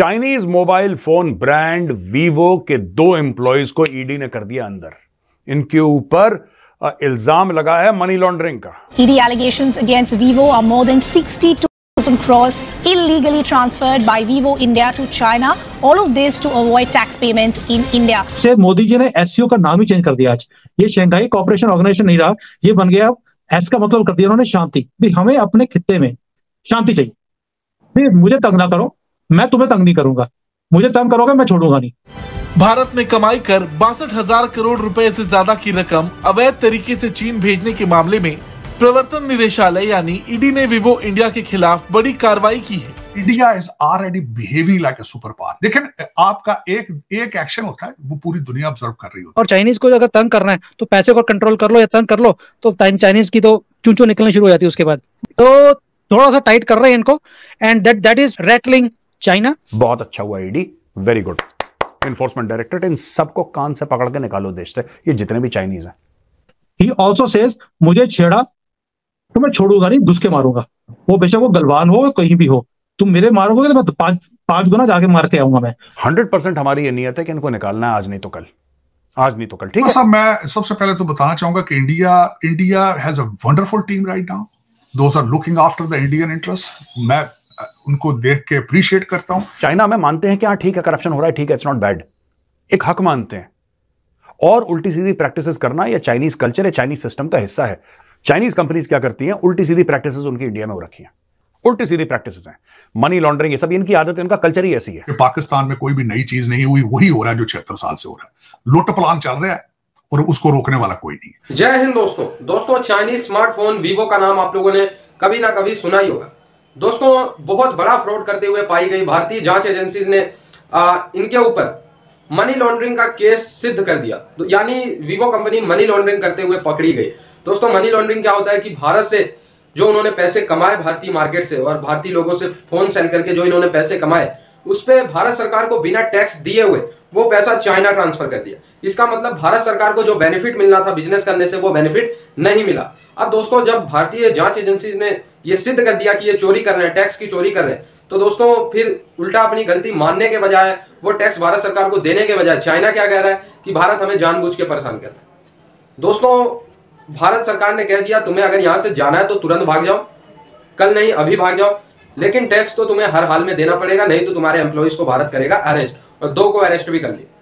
Chinese mobile phone brand Vivo के दो employees को ईडी ने कर दिया अंदर। इनके ऊपर इल्ज़ाम लगा है मनी लॉन्ड्रिंग का। ED allegations against Vivo are more than 62,000 crores illegally transferred by Vivo India to China. All of this to avoid tax payments in India. से मोदी जी ने एस का नाम ही चेंज कर दिया आज। ये शंघाई कॉपरेशन ऑर्गेनाइजेशन नहीं रहा ये बन गया एस का मतलब कर दिया उन्होंने शांति। भी हमें अपने खित्ते में शांति चाहिए। भी मुझे तंग ना करो। मैं तुम्हें तंग नहीं करूँगा। मुझे तंग करोगे मैं छोड़ूँगा नहीं। भारत में कमाई कर बासठ हज़ार करोड़ रुपए से ज़्यादा की रकम अवैध तरीके से चीन भेजने के मामले में प्रवर्तन निदेशालय यानी ईडी ने विवो इंडिया के खिलाफ बड़ी कार्रवाई की है। India is already behaving like a super power लेकिन आपका एक एक एक्शन होता है वो पूरी दुनिया ऑब्ज़र्व कर रही होती और चाइनीज़ को अगर तंग करना है तो पैसे को कंट्रोल कर लो या तंग कर लो तो चाइनीज़ की तो चूचू निकलनी शुरू हो जाती है उसके बाद। तो थोड़ा सा टाइट कर रहे हैं इनको and that that is rattling China बहुत अच्छा हुआ ED very good enforcement directorate इन सबको कान से पकड़ के निकालो देश से। ये जितने भी चाइनीज़ हैं। ही ऑल्सो सेज मुझे छेड़ा तो मैं छोड़ूँगा नहीं घुस के मारूँगा। वो बेशक वो गलवान हो कहीं भी हो। तुम मेरे मारोगे तो मैं तो पाँच पाँच गुना जाके मार के आऊँगा मैं। हंड्रेड परसेंट हमारी ये नियत है कि इनको निकालना है आज नहीं तो कल। आज नहीं तो कल ठीक है? है साहब मैं सबसे पहले तो बताना चाहूँगा कि India India has a wonderful team right now those are looking after the Indian interest मैं उनको देख के अप्रिशिएट करता हूँ। चाइना में मानते हैं कि हाँ ठीक है करप्शन हो रहा है ठीक है इट्स नॉट बैड एक हक मानते हैं। और उल्टी सीधी प्रैक्टिसेस करना या चाइनीज़ कल्चर या चाइनीज़ सिस्टम का हिस्सा है। चाइनीज़ कंपनीज़ क्या करती हैं? उल्टी सीधी प्रैक्टिसेस उनकी इंडिया में हो रखी हैं। उल्टी सीधी प्रैक्टिसेस हैं। मनी लॉन्ड्रिंग ये सब इनकी आदत है इनका कल्चर ही ऐसी है। पाकिस्तान में कोई भी नई चीज़ नहीं हुई वही हो रहा है जो छिहत्तर साल से हो रहा है। लुट प्लान चल रहा है और उसको रोकने वाला कोई नहीं जय हिंद दोस्तों। दोस्तों चाइनीज़ स्मार्टफ़ोन वीवो का नाम आप लोगों ने कभी ना कभी सुना ही होगा। दोस्तों बहुत बड़ा फ्रॉड करते हुए पाई गई भारतीय जाँच एजेंसी ने आ, इनके ऊपर मनी लॉन्ड्रिंग का केस सिद्ध कर दिया। तो यानी वीवो कंपनी मनी लॉन्ड्रिंग करते हुए पकड़ी गई। दोस्तों मनी लॉन्ड्रिंग क्या होता है कि भारत से जो उन्होंने पैसे कमाए भारतीय मार्केट से और भारतीय लोगों से फ़ोन सेंड करके जो इन्होंने पैसे कमाए उस पर भारत सरकार को बिना टैक्स दिए हुए वो पैसा चाइना ट्रांसफ़र कर दिया। इसका मतलब भारत सरकार को जो बेनिफिट मिलना था बिज़नेस करने से वो बेनिफिट नहीं मिला। अब दोस्तों जब भारतीय जाँच एजेंसी ने ये सिद्ध कर दिया कि ये चोरी कर रहे हैं टैक्स की चोरी कर रहे हैं। तो दोस्तों, फिर उल्टा अपनी गलती मानने के बजाय, वो टैक्स भारत सरकार को देने के बजाय चाइना क्या कह रहा है कि भारत हमें जानबूझ के परेशान कर रहा है। दोस्तों, भारत सरकार ने कह दिया, तुम्हें अगर यहाँ से जाना है तो तुरंत भाग जाओ। कल नहीं, अभी भाग जाओ। लेकिन टैक्स तो तुम्हें हर हाल में देना पड़ेगा, नहीं तो तुम्हारे एम्प्लॉयज़ को भारत करेगा अरेस्ट और दो को अरेस्ट भी कर लिया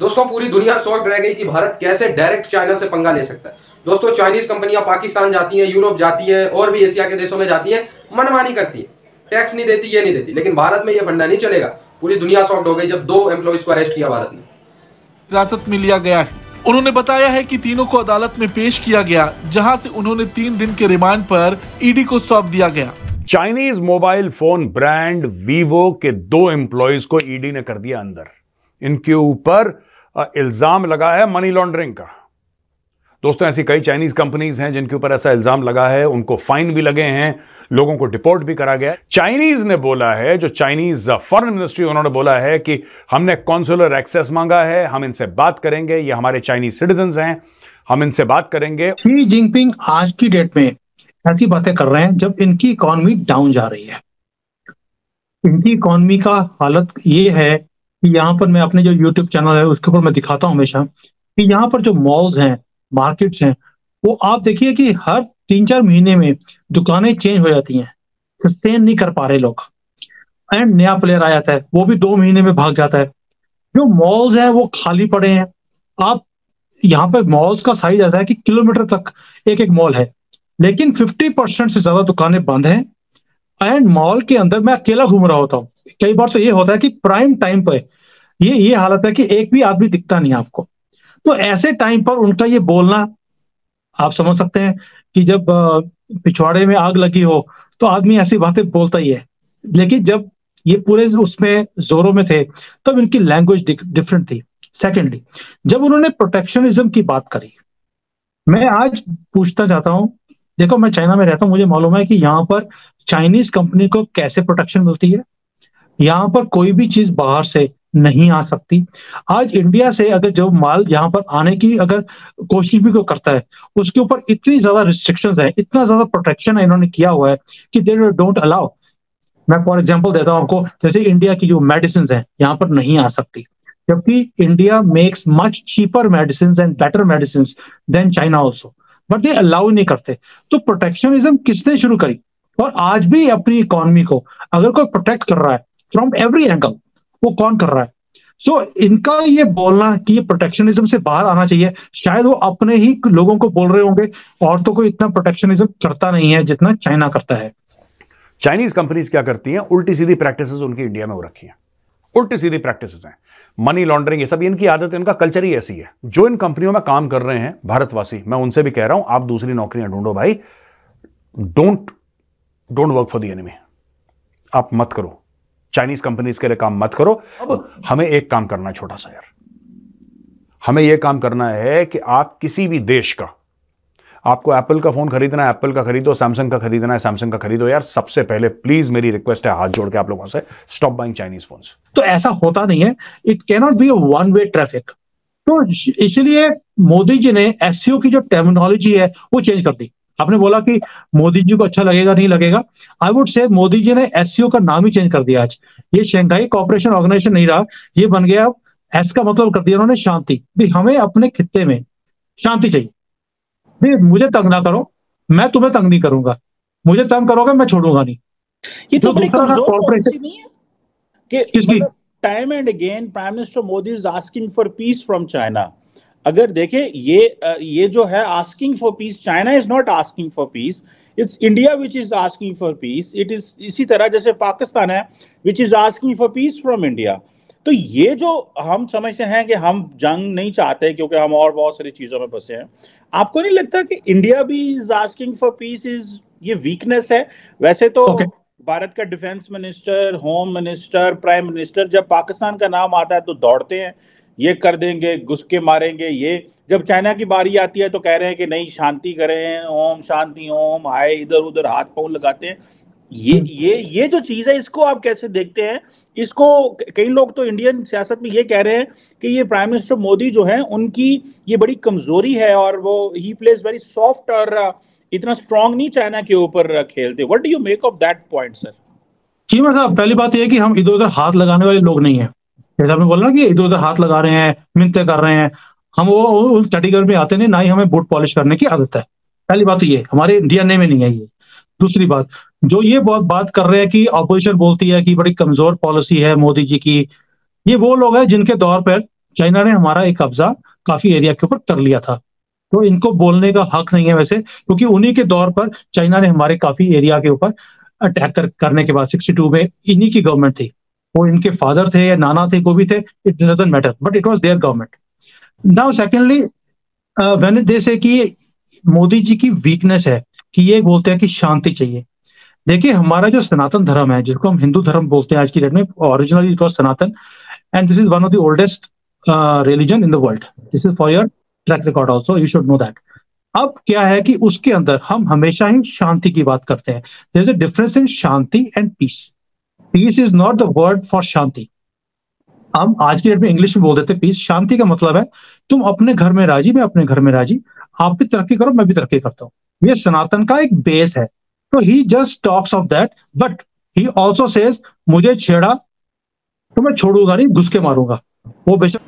दोस्तों पूरी दुनिया शॉक्ड रह गई कि भारत कैसे डायरेक्ट चाइना से पंगा ले सकता है। दोस्तों चाइनीज़ कंपनियाँ पाकिस्तान जाती हैं यूरोप जाती है और भी एशिया के देशों में जाती हैं मनमानी करती है। टैक्स नहीं देती ये नहीं देती लेकिन भारत में ये फंडा नहीं चलेगा। पूरी दुनिया शॉक्ड हो गई जब दो एम्प्लॉयज़ को अरेस्ट किया भारत ने। हिरासत में लिया गया है। उन्होंने बताया है कि तीनों को अदालत में पेश किया गया जहाँ से उन्होंने तीन दिन के रिमांड पर ईडी को सौंप दिया गया। Chinese mobile phone brand Vivo के दो एम्प्लॉयज़ को ईडी ने कर दिया अंदर। इनके ऊपर इल्ज़ाम लगा है मनी लॉन्ड्रिंग का। दोस्तों, ऐसी कई चाइनीज़ कंपनीज़ हैं जिनके ऊपर ऐसा इल्ज़ाम लगा है, उनको फाइन भी लगे हैं, लोगों को डिपोर्ट भी करा गया चाइनीज़ ने बोला है, जो चाइनीज़ फॉरेन मिनिस्ट्री उन्होंने बोला है कि हमने कॉन्सुलर एक्सेस मांगा है, हम इनसे बात करेंगे, ये हमारे चाइनीज़ सिटीजन हैं, हम इनसे बात करेंगे। शी जिनपिंग आज की डेट में ऐसी बातें कर रहे हैं, जब इनकी इकोनॉमी डाउन जा रही है। इनकी इकोनॉमी का हालत ये है यहाँ पर मैं अपने जो यूट्यूब चैनल है, उसके ऊपर मैं दिखाता हूँ हमेशा कि यहाँ पर जो मॉल्स हैं मार्केट्स हैं, वो आप देखिए कि हर तीन चार महीने में दुकानें चेंज हो जाती हैं। सस्टेन नहीं कर पा रहे लोग। एंड नया प्लेयर आ जाता है, वो भी दो महीने में भाग जाता है। जो मॉल्स हैं, वो खाली पड़े हैं। आप यहाँ पे मॉल्स का साइज़ ऐसा है कि किलोमीटर तक एक एक मॉल है। लेकिन 50 परसेंट से ज़्यादा दुकानें बंद हैं। एंड मॉल के अंदर मैं अकेला घूम रहा होता हूँ। कई बार तो ये होता है कि प्राइम टाइम पर ये ये हालत है कि एक भी आदमी दिखता नहीं आपको। तो ऐसे टाइम पर उनका ये बोलना, आप समझ सकते हैं कि जब पिछवाड़े में आग लगी हो तो आदमी ऐसी बातें बोलता ही है। लेकिन जब ये पूरे उसमें जोरों में थे, तब इनकी लैंग्वेज डिफरेंट थी। सेकेंडली जब उन्होंने प्रोटेक्शनिज्म की बात करी, मैं आज पूछना चाहता हूँ, देखो मैं चाइना में रहता हूँ, मुझे मालूम है कि यहाँ पर चाइनीज़ कंपनी को कैसे प्रोटेक्शन मिलती है? यहाँ पर कोई भी चीज़ बाहर से नहीं आ सकती। आज इंडिया से अगर जो माल यहाँ पर आने की अगर कोशिश भी कोई करता है, उसके ऊपर इतनी ज़्यादा रिस्ट्रिक्शंस है, इतना ज़्यादा प्रोटेक्शन है इन्होंने किया हुआ है कि दे डोंट अलाउ मैं फॉर एग्ज़ाम्पल देता हूँ आपको, जैसे इंडिया की जो मेडिसिन है, यहाँ पर नहीं आ सकती। जबकि India makes much cheaper medicine and better medicine than China also but they allow नहीं करते। तो प्रोटेक्शनिज्म किसने शुरू करी? और आज भी अपनी इकोनॉमी को अगर कोई प्रोटेक्ट कर रहा है फ्रॉम एवरी एंगल वो कौन कर रहा है? सो so, इनका ये बोलना कि ये प्रोटेक्शनिज्म से बाहर आना चाहिए शायद वो अपने ही लोगों को बोल रहे होंगे औरतों को इतना प्रोटेक्शनिज्म करता नहीं है जितना चाइना करता है। चाइनीज़ कंपनीज़ क्या करती हैं? उल्टी सीधी प्रैक्टिस उनकी इंडिया में हो रखी है। उल्टी सीधी प्रैक्टिस हैं। मनी लॉन्ड्रिंग ये सब इनकी आदत है इनका कल्चर ही ऐसी है। जो इन कंपनियों में काम कर रहे हैं भारतवासी मैं उनसे भी कह रहा हूँ आप दूसरी नौकरियाँ ढूंढो भाई। Don't don't work for the enemy आप मत करो। चाइनीज़ कंपनीज़ के लिए काम मत करो। अब हमें एक काम करना है छोटा सा यार। हमें यह काम करना है कि आप किसी भी देश का, आपको एप्पल का फ़ोन खरीदना है एप्पल का खरीदो सैमसंग का खरीदना है सैमसंग का खरीदो। यार, सबसे पहले प्लीज़ मेरी रिक्वेस्ट है हाथ जोड़ के आप लोगों से स्टॉप बाइंग चाइनीज़ फ़ोन तो ऐसा होता नहीं है। It cannot be one way traffic तो इसलिए मोदी जी ने एससीओ की जो टेक्नोलॉजी है, वो चेंज कर दी। आपने बोला कि मोदी जी को अच्छा लगेगा नहीं लगेगा। I would say Modi ji ने एससीओ का नाम ही चेंज कर दिया आज। ये शेंघाई कॉपरेशन ऑर्गेनाइजेशन नहीं रहा ये बन गया अब एस का मतलब कर दिया उन्होंने शांति। भी हमें अपने खित्ते में शांति चाहिए। भी मुझे तंग ना करो मैं तुम्हें तंग नहीं करूँगा। मुझे तंग करोगे मैं छोड़ूँगा नहीं। ये तो बड़ी कमज़ोर नहीं कि किसकी? Time and again prime minister Modi is asking for peace from China अगर देखें ये ये जो है asking for peace China is not asking for peace it's India which is asking for peace it is इसी तरह जैसे पाकिस्तान है which is asking for peace from India तो ये जो हम समझते हैं कि हम जंग नहीं चाहते क्योंकि हम और बहुत सारी चीज़ों में फंसे हैं आपको नहीं लगता कि इंडिया भी is asking for peace is ये वीकनेस है? वैसे तो okay. भारत का defence minister home minister prime minister जब पाकिस्तान का नाम आता है तो दौड़ते हैं। ये कर देंगे घुस के मारेंगे, ये। जब चाइना की बारी आती है तो कह रहे हैं कि नहीं, शांति करें, ओम शांति, ओम, आए, इधर उधर हाथ पाँव लगाते हैं। ये। ये ये जो चीज़ है, इसको आप कैसे देखते हैं? इसको कई लोग तो इंडियन सियासत में ये कह रहे हैं कि ये प्राइम मिनिस्टर मोदी जो है, उनकी ये बड़ी कमज़ोरी है और वो ही प्लेज वेरी सॉफ्ट और इतना स्ट्रांग नहीं चाइना के ऊपर खेलते। What do you make of that point sir जी, मैं साहब, पहली बात यह है कि हम इधर उधर हाथ लगाने वाले लोग नहीं है। जैसे आपने बोला ना कि इधर उधर हाथ लगा रहे हैं मिनते कर रहे हैं हम वो उस कैटेगरी में आते नहीं ना ही हमें बूट पॉलिश करने की आदत है। पहली बात तो ये हमारे डीएनए में नहीं है ये। दूसरी बात जो ये बहुत बात कर रहे हैं कि ऑपोजिशन बोलती है कि बड़ी कमज़ोर पॉलिसी है मोदी जी की ये वो लोग हैं जिनके दौर पर चाइना ने हमारा एक कब्जा काफ़ी एरिया के ऊपर कर लिया था। तो इनको बोलने का हक नहीं है वैसे क्योंकि उन्हीं के दौर पर चाइना ने हमारे काफ़ी एरिया के ऊपर अटैक कर, करने के बाद 62 में इन्हीं की गवर्नमेंट थी। वो इनके फादर थे या नाना थे, को भी थे it doesn't matter but it was their government now secondly when they say कि मोदी जी की वीकनेस है, कि ये बोलते हैं कि शांति चाहिए। देखिए, हमारा जो सनातन धर्म है, जिसको हम हिंदू धर्म बोलते हैं आज की डेट में originally it was Sanatan and this is one of the oldest religion in the world this is for your track record also you should know that अब क्या है कि उसके अंदर हम हमेशा ही शांति की बात करते हैं। There is a difference in shanti and peace peace is not the word for shanti. हम आज की डेट में इंग्लिश में बोल देते पीस शांति का मतलब है, तुम अपने घर में राज़ी, मैं अपने घर में राज़ी, आप भी तरक्की करो, मैं भी तरक्की करता हूँ। ये सनातन का एक बेस है। तो he just talks of that but he also says मुझे छेड़ा तो मैं छोड़ूँगा नहीं, घुस के मारूँगा। वो बेचक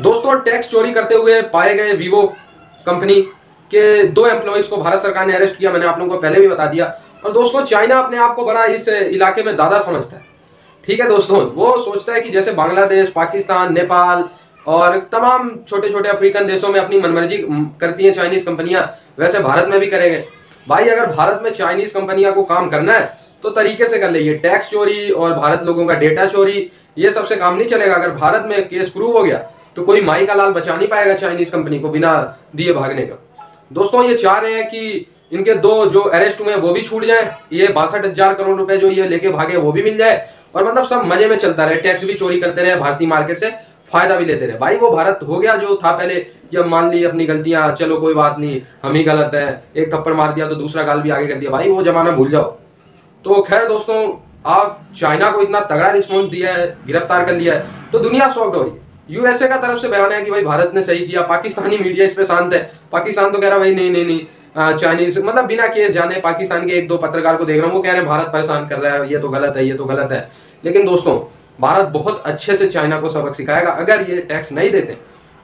दोस्तों टैक्स चोरी करते हुए पाए गए वीवो कंपनी के दो एम्प्लॉयज़ को भारत सरकार ने अरेस्ट किया। मैंने आप लोगों को पहले भी बता दिया और दोस्तों, चाइना अपने आप को बड़ा इस इलाके में दादा समझता है। ठीक है दोस्तों, वो सोचता है कि जैसे बांग्लादेश, पाकिस्तान, नेपाल और तमाम छोटे छोटे अफ्रीकन देशों में अपनी मनमर्जी करती हैं चाइनीज़ कंपनियाँ, वैसे भारत में भी करेंगे। भाई, अगर भारत में चाइनीज़ कंपनियाँ को काम करना है तो तरीके से कर लीजिए टैक्स चोरी और भारत लोगों का डेटा चोरी, ये सबसे काम नहीं चलेगा। अगर भारत में केस प्रूव हो गया तो कोई माई का लाल बचा नहीं पाएगा चाइनीज़ कंपनी को बिना दिए भागने का। दोस्तों, ये चाह रहे हैं कि इनके दो जो अरेस्ट हुए वो भी छूट जाए। ये बासठ हज़ार करोड़ रुपए जो ये लेके भागे, वो भी मिल जाए। और मतलब सब मज़े में चलता रहे टैक्स भी चोरी करते रहे, भारतीय मार्केट से फ़ायदा भी लेते रहे। भाई, वो भारत हो गया जो था पहले कि अब मान ली अपनी गलतियाँ, चलो कोई बात नहीं, हम ही गलत है, एक थप्पड़ मार दिया तो दूसरा गाल भी आगे कर दिया। भाई, वो जमाना भूल जाओ। तो खैर दोस्तों, आप चाइना को इतना तगड़ा रिस्पॉन्स दिया है, गिरफ़्तार कर लिया है तो दुनिया सॉफ्ट हो रही यूएसए का तरफ़ से बयान है कि भाई, भारत ने सही किया, पाकिस्तानी मीडिया इस पर शांत है। पाकिस्तान तो कह रहा भाई, नहीं नहीं नहीं चाइनीज़ मतलब बिना केस जाने पाकिस्तान के एक दो पत्रकार को देख रहा हूँ, वो कह रहे हैं, भारत परेशान कर रहा है, ये तो गलत है, ये तो गलत है। लेकिन दोस्तों, भारत बहुत अच्छे से चाइना को सबक सिखाएगा। अगर ये टैक्स नहीं देते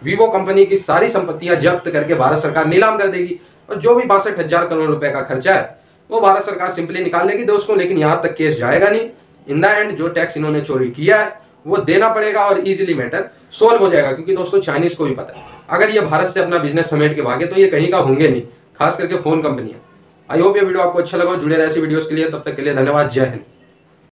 वीवो कंपनी की सारी संपत्तियाँ जब्त करके भारत सरकार नीलाम कर देगी और जो भी बासठ हज़ार करोड़ रुपए का खर्चा है, वो भारत सरकार सिंपली निकाल लेगी दोस्तों, लेकिन यहाँ तक केस जाएगा नहीं। इन द एंड जो टैक्स इन्होंने चोरी किया है, वो देना पड़ेगा और इजीली मैटर सोल्व हो जाएगा, क्योंकि दोस्तों चाइनीज़ को भी पता है। अगर ये भारत से अपना बिज़नेस समेट के भागे तो ये कहीं का होंगे नहीं। खास करके फ़ोन कंपनियाँ आई होप ये वीडियो आपको अच्छा लगा जुड़े रहे ऐसी वीडियोस के लिए। तब तक के लिए धन्यवाद। जय हिंद।